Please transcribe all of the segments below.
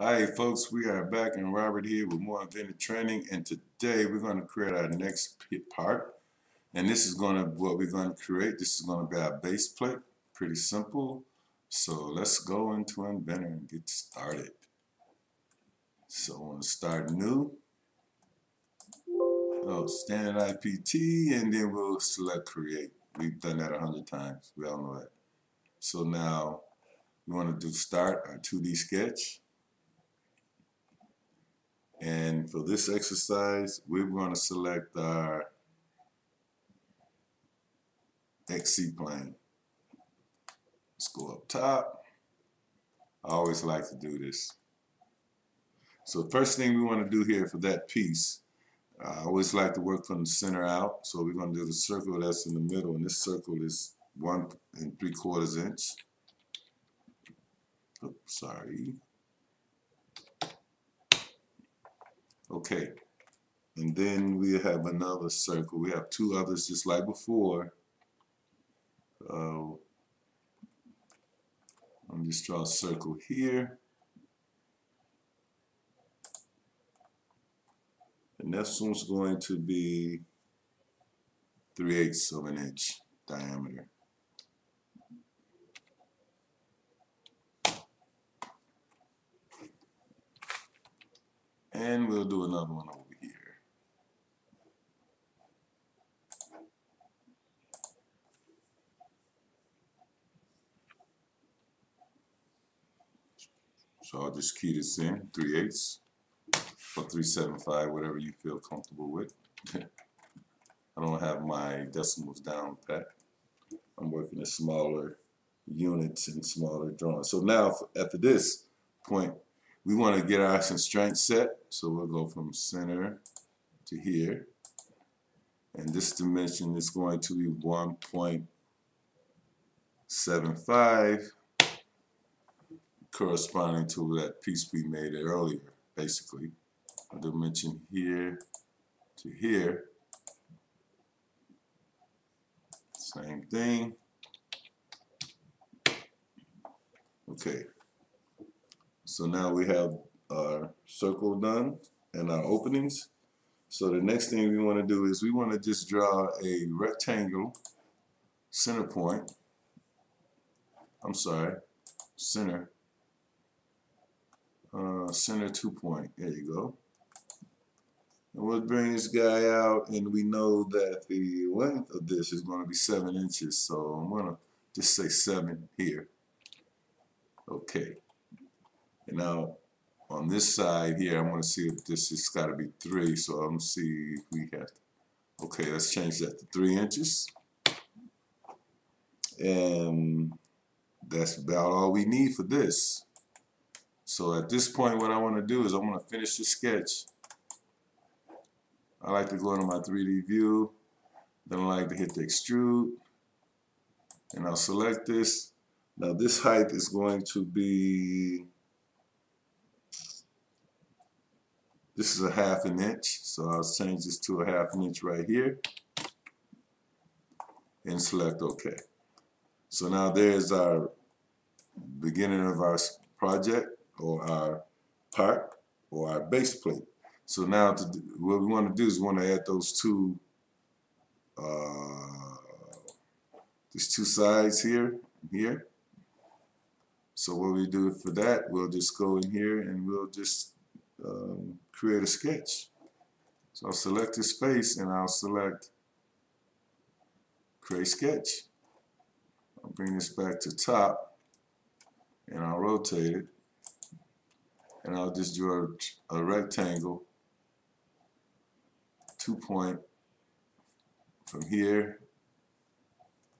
Hi folks, we are back and Robert here with more inventor training and today we're going to create our next part and this is going to what we're going to create. This is going to be our base plate. Pretty simple. So let's go into Inventor and get started. So I want to start new. Oh, standard IPT and then we'll select create. We've done that a hundred times. We all know that. So now we want to do start our 2D sketch. And for this exercise, we're going to select our XZ plane. Let's go up top. I always like to do this. So first thing we want to do here for that piece, I always like to work from the center out. So we're going to do the circle that's in the middle, and this circle is one and three quarters inch. Oops, sorry. Okay. And then we have another circle. We have two others just like before. Uh, I'm just draw a circle here. And this one's going to be 3 eighths of an inch diameter. And we'll do another one over here. So I'll just key this in, 3 eighths or 375, whatever you feel comfortable with. I don't have my decimals down pat. I'm working in smaller units and smaller drawings. So now after this point, we want to get our constraint set. So we'll go from center to here. And this dimension is going to be 1.75 corresponding to that piece we made earlier, basically. A dimension here to here. Same thing. Okay. So now we have our circle done and our openings. So the next thing we want to do is we want to just draw a rectangle center point. I'm sorry, center. Uh, center two point. There you go. And we'll bring this guy out and we know that the length of this is going to be seven inches. So I'm going to just say seven here. Okay. And now on this side here, I'm going to see if this has got to be 3. So I'm going to see if we have to. Okay, let's change that to 3 inches. And that's about all we need for this. So at this point, what I want to do is I want to finish the sketch. I like to go into my 3D view. Then I like to hit the extrude. And I'll select this. Now this height is going to be This is a half an inch, so I'll change this to a half an inch right here and select OK. So now there's our beginning of our project or our part or our base plate. So now to do, what we want to do is we want to add those two uh, these two sides here here. So what we do for that, we'll just go in here and we'll just um, create a sketch. So I'll select this face and I'll select create sketch. I'll bring this back to top and I'll rotate it and I'll just draw a, a rectangle two point from here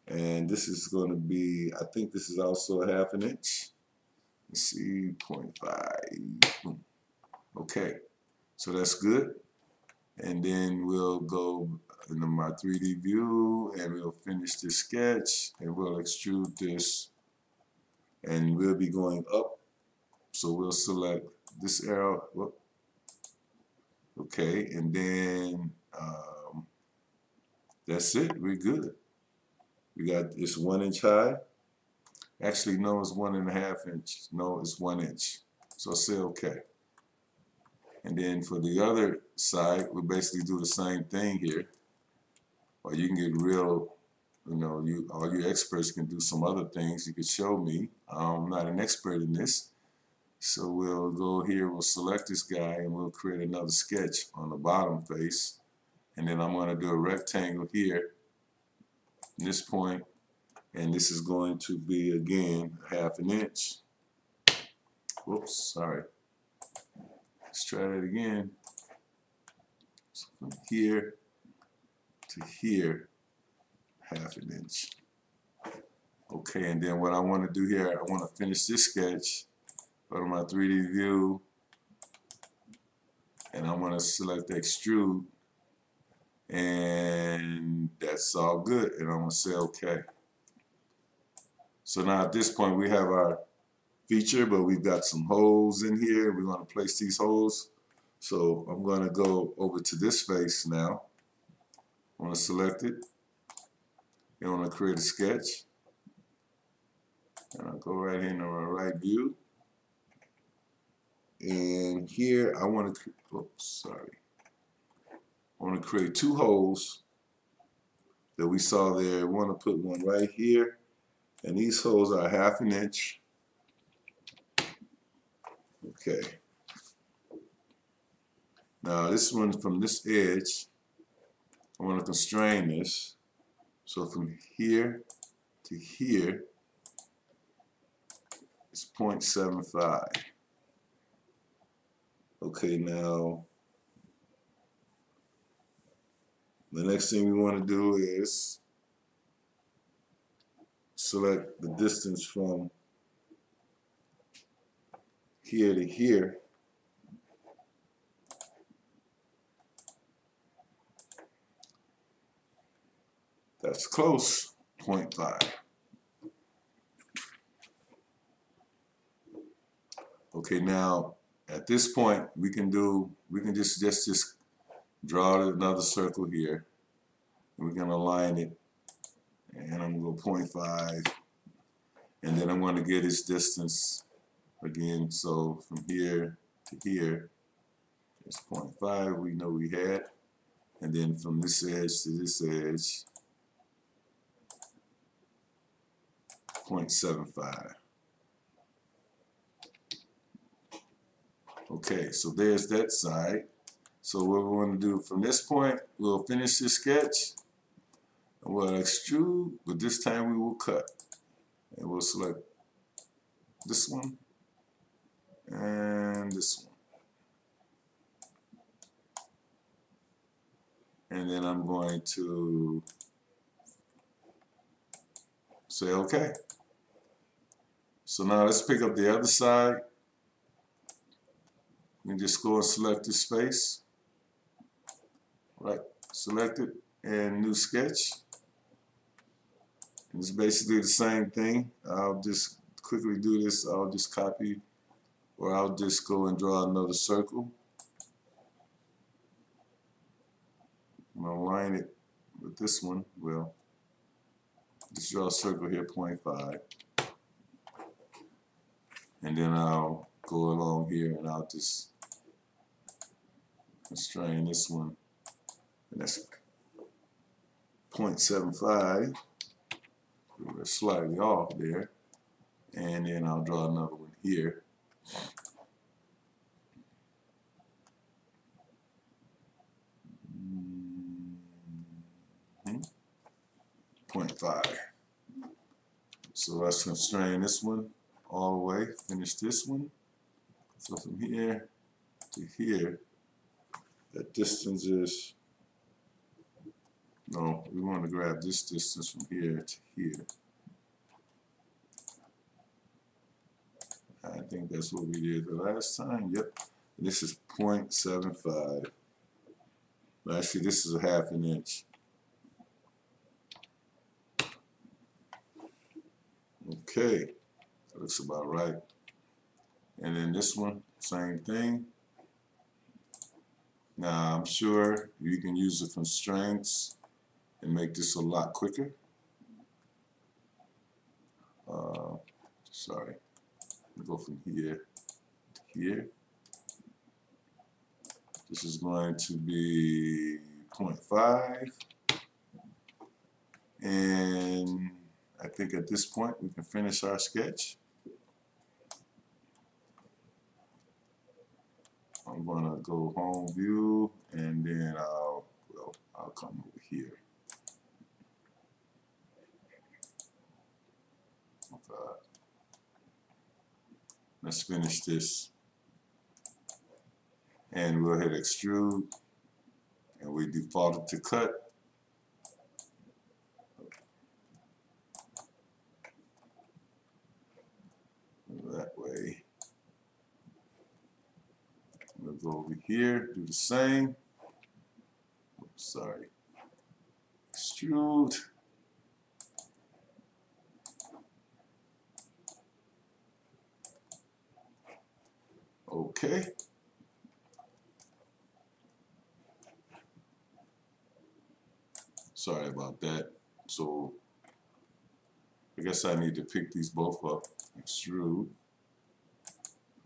and this is going to be I think this is also a half an inch let's see 0.5 okay so that's good. And then we'll go into my 3D view and we'll finish this sketch and we'll extrude this and we'll be going up. So we'll select this arrow. Whoop. Okay, and then um, that's it. We're good. We got this one inch high. Actually, no, it's one and a half inch. No, it's one inch. So say okay. And then for the other side, we basically do the same thing here. Or you can get real, you know, you all you experts can do some other things. You could show me. I'm not an expert in this. So we'll go here, we'll select this guy, and we'll create another sketch on the bottom face. And then I'm going to do a rectangle here, this point, and this is going to be, again, half an inch. Whoops, sorry. Let's try that again. So from here to here, half an inch. Okay, and then what I want to do here, I want to finish this sketch go to my 3D view and I'm going to select extrude and that's all good and I'm going to say okay. So now at this point we have our feature but we've got some holes in here. We're going to place these holes. So I'm going to go over to this face now. I'm going to select it. And I'm going to create a sketch. And I'll go right here in the right view and here I want to oops sorry I want to create two holes that we saw there I want to put one right here and these holes are half an inch okay. Now this one from this edge I want to constrain this. So from here to here is 0.75 Okay, now the next thing we want to do is select the distance from here to here. That's close, 0.5. Okay, now at this point we can do we can just just just draw another circle here and we're going to align it and I'm going to go 0.5 and then I'm going to get its distance again so from here to here it's 0.5 we know we had and then from this edge to this edge 0.75 Okay, so there's that side. So what we want to do from this point, we'll finish this sketch. And we'll extrude, but this time we will cut. And we'll select this one and this one. And then I'm going to say OK. So now let's pick up the other side can just go and select the space. Right, select it and new sketch. And it's basically the same thing. I'll just quickly do this. I'll just copy or I'll just go and draw another circle. I'm to align it with this one. Well, just draw a circle here, 0.5. And then I'll go along here and I'll just Let's try in this one. And that's 0.75. We're slightly off there. And then I'll draw another one here. Mm -hmm. 0.5. So let's constrain this one all the way, finish this one. So from here to here, that distance is, no, we want to grab this distance from here to here. I think that's what we did the last time. Yep. This is 0.75. Actually, this is a half an inch. Okay. That looks about right. And then this one, same thing. Now I'm sure you can use the constraints and make this a lot quicker. Uh, sorry, go from here to here. This is going to be 0.5. And I think at this point we can finish our sketch. I'm gonna go home view and then I'll well I'll come over here. Okay. Let's finish this. And we'll hit extrude and we default it to cut. That way. We'll go over here, do the same. Oops, sorry. Extrude. Okay. Sorry about that. So I guess I need to pick these both up. Extrude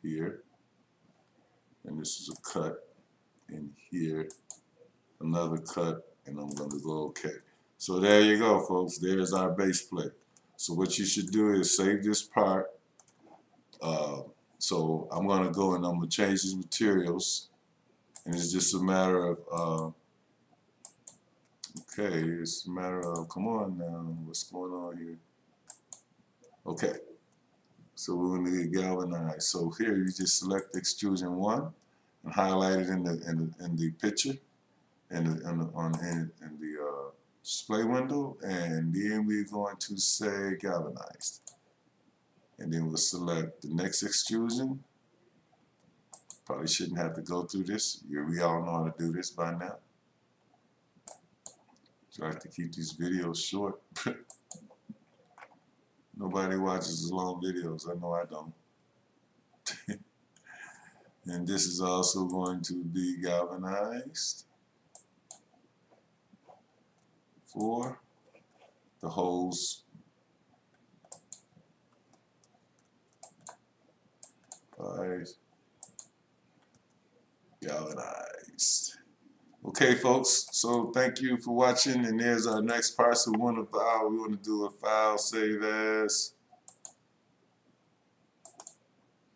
here. And this is a cut in here. Another cut and I'm going to go okay. So there you go folks. There's our base plate. So what you should do is save this part. Uh, so I'm going to go and I'm going to change these materials. And it's just a matter of uh, Okay, it's a matter of, come on now, what's going on here? Okay, so we're going to get galvanized. So here you just select extrusion one and highlight it in the in the, in the picture and the, in the, on in, in the uh, display window, and then we're going to say galvanized, and then we'll select the next extrusion. Probably shouldn't have to go through this. We all know how to do this by now. Try to keep these videos short. Nobody watches long videos. I know I don't. and this is also going to be galvanized for the holes five galvanized. Okay, folks, so thank you for watching, and there's our next parcel. Want to file, we want to do a file save as,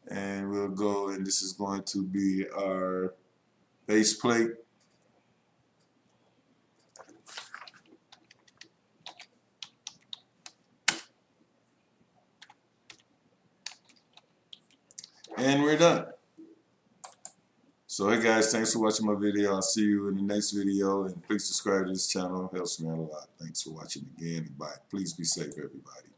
and we'll go, and this is going to be our base plate. And we're done. So hey guys, thanks for watching my video. I'll see you in the next video and please subscribe to this channel. It helps me out a lot. Thanks for watching again and bye. Please be safe everybody.